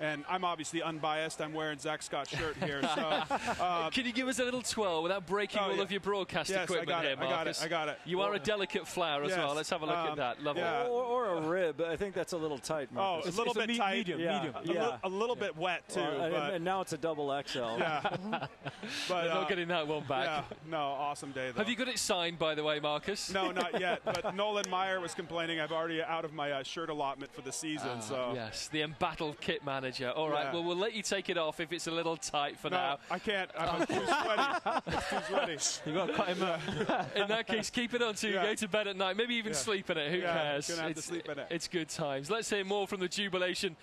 and I'm obviously unbiased. I'm wearing Zach Scott's shirt here. So, uh, Can you give us a little twirl without breaking Oh, all yeah. of your broadcast Yes, I equipment got here, it, I got it, Marcus? I got it. You are a delicate flower as Yes, well. Let's have a look at um, that. Lovely. yeah. Or, or a rib. I think that's a little tight, Marcus. oh, Marcus. a little it's a bit me- tight, medium, Yeah. medium. a, Yeah. li- a little bit wet too. Well, and, but, and now it's a double XL. yeah, but They're uh, not getting that one back. yeah, no, awesome day though. Have you got it signed, by the way, Marcus? No, not yet. But Nolan Meyer was complaining I've already out of my uh, shirt allotment for the season. so Yes, the embattled kit manager. All right, Yeah. well, we'll let you take it off if it's a little tight for no, now. I can't. I'm too sweaty. It's too sweaty. You got to cut him out. In that case, keep it on till Yeah. you go to bed at night. Maybe even Yeah. sleep in it. Who Yeah, cares? gonna to it's, sleep in it. It's good times. Let's hear more from the jubilation